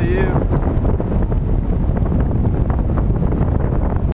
aí.